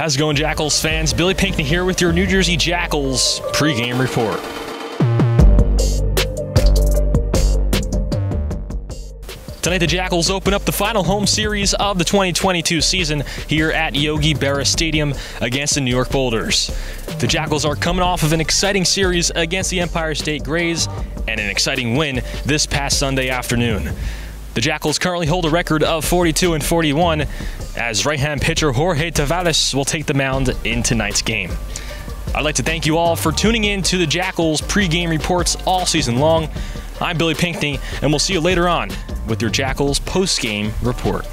How's it going, Jackals fans? Billy Pinckney here with your New Jersey Jackals pregame report. Tonight, the Jackals open up the final home series of the 2022 season here at Yogi Berra Stadium against the New York Boulders. The Jackals are coming off of an exciting series against the Empire State Greys and an exciting win this past Sunday afternoon. The Jackals currently hold a record of 42 and 41 as right-hand pitcher Jorge Tavares will take the mound in tonight's game. I'd like to thank you all for tuning in to the Jackals pregame reports all season long. I'm Billy Pinckney, and we'll see you later on with your Jackals postgame report.